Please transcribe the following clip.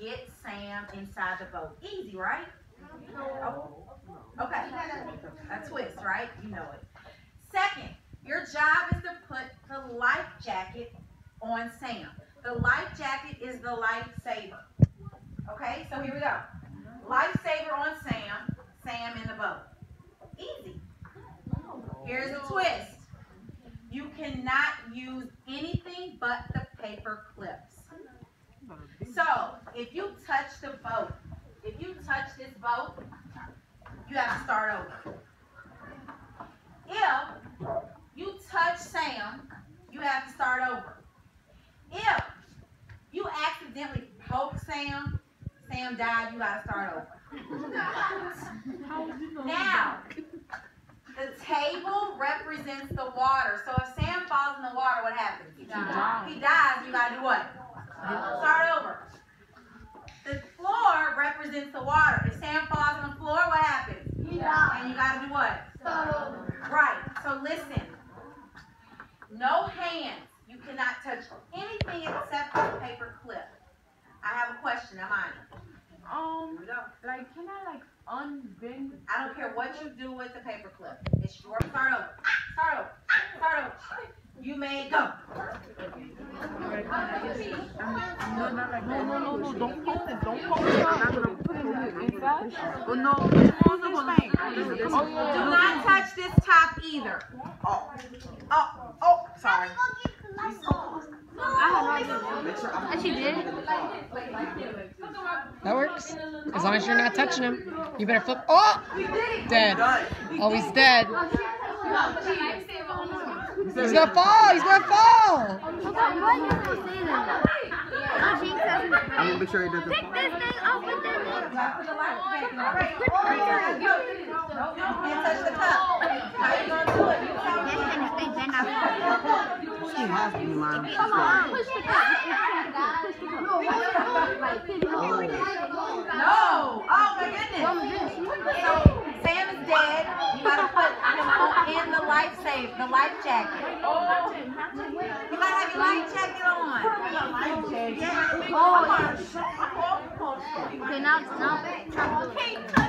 get Sam inside the boat. Easy, right? Oh, Okay. A twist, right? You know it. Second, your job is to put the life jacket on Sam. The life jacket is the lifesaver. Okay, so here we go. Lifesaver on Sam, Sam in the boat. Easy. Here's a twist. You cannot use anything but the paper clips. So, if you touch the boat, if you touch this boat, you have to start over. If you touch Sam, you have to start over. If you accidentally poke Sam, Sam died, you gotta start over. Now, the table represents the water. So if Sam falls in the water, what happens? He dies. He dies, you gotta do what? Start over. The floor represents the water. If Sam falls on the floor, what happens? And you gotta do what? Right. So listen. No hands. You cannot touch anything except the paper clip. I have a question. I'm on it. Um, Here we go. like, can I like unbend? I don't care what you do with the paper clip. It's your start over. Start over. Start over. You may go. No, no, no, no, don't poke it, don't poke it. I'm gonna put it inside. Oh no, oh no, Oh Do not touch this top either. Oh. Oh. Oh. Sorry. She did. That works. As long as you're not touching him. You better flip. Oh! Dead. Oh, he's dead. He's gonna fall. He's gonna fall. I'm gonna make sure he doesn't. Pick this thing up with the Put the light back in. All right. No, no, can't touch the cup. How you gonna do it? You tell me. She has to be mine. Oh, no. Oh my goodness. So Sam is dead. You gotta put him on in the life save, the life jacket. Oh. It's not, not,